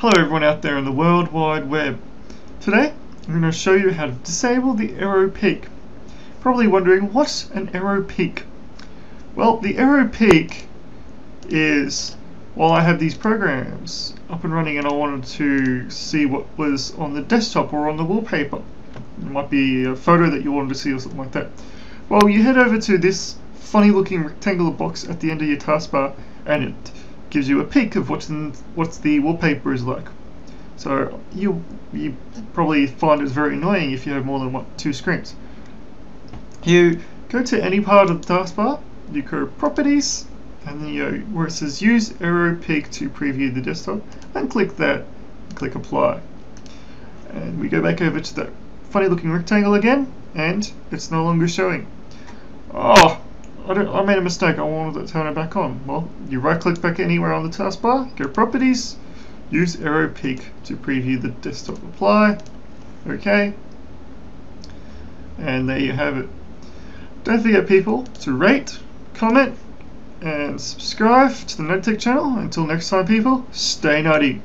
Hello everyone out there in the World Wide Web. Today I'm going to show you how to disable the Aero Peek. Probably wondering what's an Aero Peek? Well the Aero Peek is while I have these programs up and running and I wanted to see what was on the desktop or on the wallpaper. It might be a photo that you wanted to see or something like that. Well you head over to this funny looking rectangular box at the end of your taskbar and it gives you a peek of what's in, what's the wallpaper is like. So you you probably find it's very annoying if you have more than one, two screens. You go to any part of the taskbar, you go properties, and then you where it says use Aero Peek to preview the desktop, and click that, and click apply. And we go back over to that funny looking rectangle again, and it's no longer showing. Oh, I, I, made a mistake, I wanted to turn it back on. Well, you right click back anywhere on the taskbar, go properties, use Aero Peek to preview the desktop apply, okay, and there you have it. Don't forget people to rate, comment, and subscribe to the NuttyTech channel. Until next time people, stay nutty.